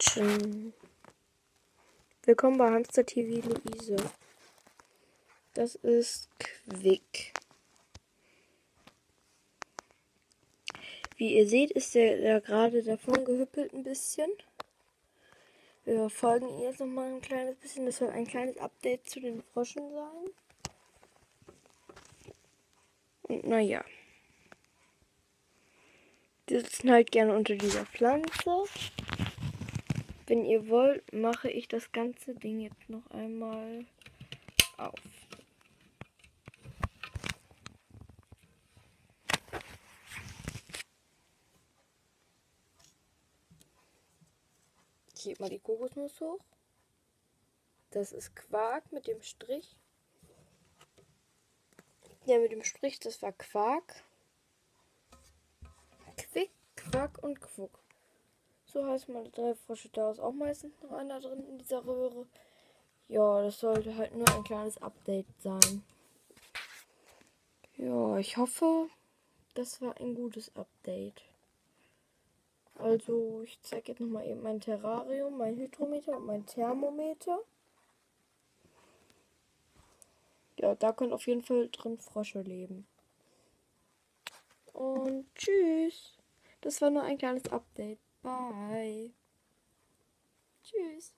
Action. Willkommen bei Hamster TV Luise. Das ist Quick. Wie ihr seht, ist der, der gerade davon gehüppelt ein bisschen. Wir verfolgen ihn jetzt noch mal ein kleines bisschen. Das soll ein kleines Update zu den Froschen sein. Und naja. Die sitzen halt gerne unter dieser Pflanze. Wenn ihr wollt, mache ich das ganze Ding jetzt noch einmal auf. Ich heb mal die Kokosnuss hoch. Das ist Quark mit dem Strich. Ja, mit dem Strich, das war Quark. Quick, Quack und Quuck. So heißen meine drei Frösche. Da ist auch meistens noch einer drin in dieser Röhre. Ja, das sollte halt nur ein kleines Update sein. Ja, ich hoffe, das war ein gutes Update. Also, ich zeige jetzt nochmal eben mein Terrarium, mein Hydrometer und mein Thermometer. Ja, da können auf jeden Fall drin Frösche leben. Und tschüss. Das war nur ein kleines Update. Bye. Tschüss.